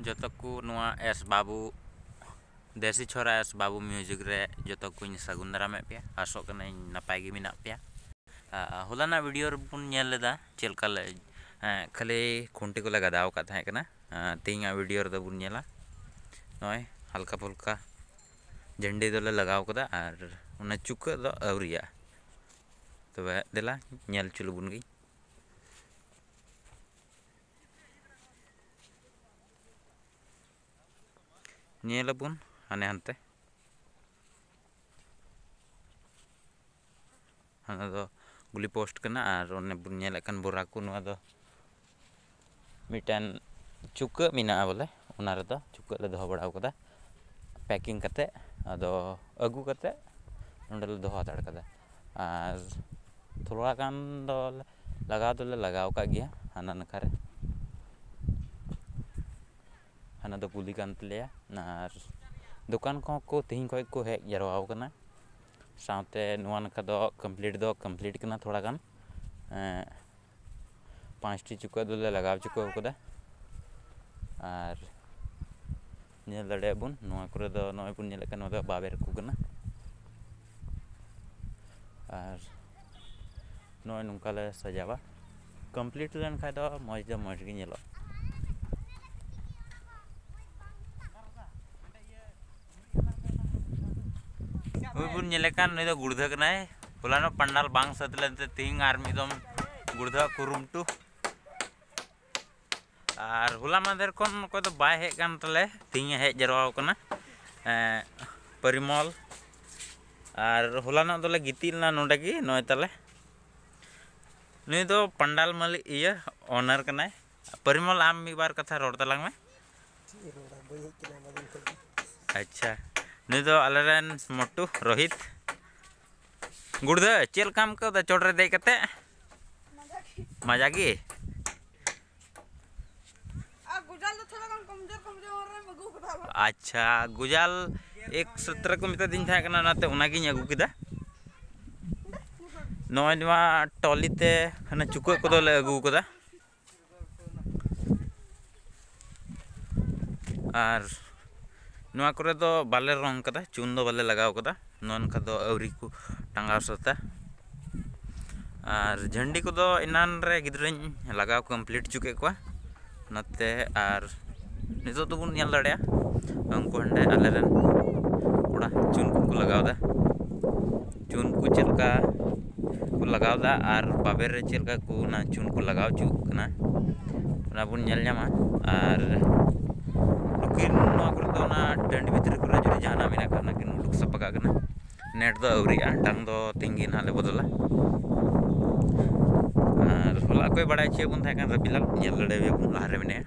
जो को एस बाबू देसी छोरा एस बाबू म्यूज़िक रे जो को सगुन दारामे पे आसोक नपाय गे मेना पे हलाना वीडियो लेदा चलका खाली खुंटी को गदाव का तीन वीडियो रे बन नय हल्का फुल्का झंडी दोले लगाव और चुका दो आवरिया तब देला चलू बन नेलबुन हने हनते हने तो गुली पोस्ट करना और उन्हें बुनिया लेकिन बुरा कुन वादो मिटन चुक मीना बोले उन्हर तो चुक ले दो बड़ा होगा था पैकिंग करते अदो अगु करते उन डल दो हाथ आड़ करता आज थोड़ा काम तो लगा तो ले लगाओ का गया हनन करे ᱦᱟᱱᱟ ᱫᱚ ᱜᱩᱞᱤ ᱠᱟᱱ ᱛᱟᱞᱮᱭᱟ ᱟᱨ ᱫᱚᱠᱟᱱ ᱠᱚᱦᱚᱸ ᱠᱚ ᱛᱤᱦᱤᱧ ᱠᱷᱚᱡ ᱠᱚ ᱦᱮᱡ ᱡᱟᱨᱣᱟ ᱟᱠᱟᱱᱟ ᱥᱟᱶᱛᱮ ᱱᱚᱣᱟ ᱱᱟᱠᱷᱟ ᱫᱚ ᱠᱚᱢᱯᱞᱤᱴ ᱫᱚ ᱠᱚᱢᱯᱞᱤᱴ ᱠᱟᱱᱟ ᱛᱷᱚᱲᱟ ᱜᱟᱱ ᱯᱟᱸᱪᱴᱤ ᱪᱩᱠᱟᱹᱜ ᱫᱚᱞᱮ ᱞᱟᱜᱟᱣ ᱪᱩᱠᱟᱹᱣ ᱟᱠᱟᱫᱟ ᱟᱨ ᱧᱮᱞ ᱫᱟᱲᱮᱭᱟᱜ ᱵᱚᱱ ᱱᱚᱣᱟ ᱠᱚᱨᱮ ᱫᱚ ᱱᱚᱜᱼᱚᱭ ᱵᱚᱱ ᱧᱮᱞᱮᱫ ᱠᱟᱱ ᱱᱚᱣᱟ ᱫᱚ ᱵᱟᱵᱮᱨ ᱠᱚ ᱠᱟᱱᱟ ᱟᱨ ᱱᱚᱜᱼᱚᱭ ᱱᱚᱝᱠᱟ ᱞᱮ ᱥᱟᱡᱟᱣᱟ ᱠᱚᱢᱯᱞᱤᱴ ᱞᱮᱱᱠᱷᱟᱡ ᱫᱚ ᱢᱚᱡᱽ ᱫᱚ ᱢᱚᱡᱽ ᱜᱮ ᱧᱮᱞᱚᱜᱼᱟ ᱠᱟᱱ ᱱᱩᱭ ᱫᱚ ᱜᱩᱲᱫᱷᱟᱹ ᱠᱟᱱᱟᱭ ᱦᱚᱞᱟᱱᱚᱜ ᱯᱟᱱᱰᱟᱞ ᱵᱟᱝ ᱥᱟᱹᱛ ᱞᱮᱱᱛᱮ ᱛᱤᱦᱤᱧ ᱟᱨ ᱢᱤᱫ ᱫᱚᱢ ᱜᱩᱲᱫᱷᱟᱹ ᱠᱩᱨᱩᱢᱩᱴᱩ ᱟᱨ ᱦᱚᱞᱟ ᱢᱟᱫᱷᱮᱨ ᱠᱷᱚᱱ ᱚᱠᱚᱭ ᱫᱚ ᱵᱟᱭ ᱦᱮᱡ ᱠᱟᱱ ᱛᱟᱞᱮ ᱛᱤᱦᱤᱧᱮ ᱦᱮᱡ ᱡᱟᱨᱣᱟᱣ ᱠᱟᱱᱟ ᱯᱚᱨᱤᱢᱚᱞ ᱟᱨ ᱦᱚᱞᱟᱱᱚᱜ ᱫᱚᱞᱮ ᱜᱤᱛᱤᱡ ᱞᱮᱱᱟ ᱱᱚᱰᱮ ᱜᱮ ᱱᱚᱭ ᱛᱟᱞᱮ ᱱᱩᱭ ᱫᱚ ᱯᱟᱱᱰᱟᱞ ᱢᱟᱹᱞᱤᱠ ᱤᱭᱟᱹ ᱚᱱᱟᱨ ᱠᱟᱱᱟᱭ ᱯᱚᱨᱤᱢᱚᱞ ᱟᱢ ᱢᱤᱫ ᱵᱟᱨ ᱠᱟᱛᱷᱟ ᱨᱚᱲ ᱛᱟᱞᱟᱝ ᱢᱮ ᱟᱪᱪᱷᱟ नुदो अलरन मोटू रोहित गुड़द चल काम कर चोटरे दे कते मज़ा की अच्छा गुजाल एक सूत्र को मिता दिन था नाते उनागिन अगु नवा टॉली ते हना चुको को ले और ᱱᱚᱣᱟ ᱠᱚᱨᱮ ᱫᱚ ᱵᱟᱞᱮ ᱨᱚᱝ ᱠᱟᱫᱟ ᱪᱩᱱ ᱫᱚ ᱵᱟᱞᱮ ᱞᱟᱜᱟᱣ ᱠᱟᱫᱟ ᱱᱚᱝᱠᱟ ᱫᱚ ᱟᱹᱣᱨᱤ ᱠᱚ ᱴᱟᱸᱜᱟᱣ ᱥᱟᱹᱛᱟ ᱟᱨ ᱡᱷᱟᱹᱱᱰᱤ ᱠᱚᱫᱚ ᱮᱱᱟᱱ ᱨᱮ ᱜᱤᱫᱽᱨᱟᱹᱧ ᱞᱟᱜᱟᱣ ᱠᱚᱢᱯᱞᱤᱴ ᱦᱚᱪᱚ ᱠᱮᱫ ᱠᱚᱣᱟ ᱚᱱᱟᱛᱮ ᱟᱨ ᱱᱤᱛᱚᱜ ᱫᱚᱵᱚᱱ ᱧᱮᱞ ᱫᱟᱲᱮᱭᱟᱜᱼᱟ ᱩᱱᱠᱩ ᱦᱟᱸᱰᱮ ᱟᱞᱮᱨᱮᱱ ᱠᱚᱲᱟ ᱪᱩᱱ ᱠᱚᱠᱚ ᱞᱟᱜᱟᱣᱫᱟ ᱪᱩᱱ ᱠᱚ ᱪᱮᱫ ᱞᱮᱠᱟ ᱠᱚ ᱞᱟᱜᱟᱣᱫᱟ ᱟᱨ ᱵᱟᱵᱮᱨ ᱨᱮ ᱪᱮᱫ ᱞᱮᱠᱟ ᱠᱚ ᱚᱱᱟ ᱪᱩᱱ ᱠᱚ ᱞᱟᱜᱟᱣ ᱦᱚᱪᱚᱜ ᱠᱟᱱᱟ ᱚᱱᱟ ᱵᱚᱱ ᱧᱮᱞ ᱧᱟᱢᱟ ᱟᱨ ᱱᱩᱠᱤᱱ ᱱᱚᱣᱟ ᱠᱚᱨᱮ ᱫᱚ ᱴᱟᱺᱰᱤ ᱵᱷᱤᱛᱨᱤ ᱠᱚᱨᱮ ᱡᱩᱫᱤ ᱡᱟᱦᱟᱱᱟᱜ ᱢᱮᱱᱟᱜ ᱠᱷᱟᱱ ᱚᱱᱟ ᱠᱤᱱ ᱩᱰᱩᱠ ᱥᱟᱯᱷᱟ ᱠᱟᱜ ᱠᱟᱱᱟ ᱱᱮᱴ ᱫᱚ ᱟᱹᱣᱨᱤᱜᱼᱟ ᱴᱟᱝ ᱫᱚ ᱛᱤᱝᱜᱤ ᱱᱟᱦᱟᱜ ᱞᱮ ᱵᱚᱫᱚᱞᱟ ᱟᱨ ᱦᱚᱞᱟ ᱚᱠᱚᱭ ᱵᱟᱲᱟᱭ ᱦᱚᱪᱚᱭᱮᱫ ᱵᱚᱱ ᱛᱟᱦᱮᱸ ᱠᱟᱱ ᱨᱟᱵᱤᱞᱟᱞ ᱧᱮᱞ ᱫᱟᱲᱮᱭᱟᱵᱚᱱ ᱞᱟᱦᱟᱨᱮ ᱢᱮᱱᱟᱭᱟ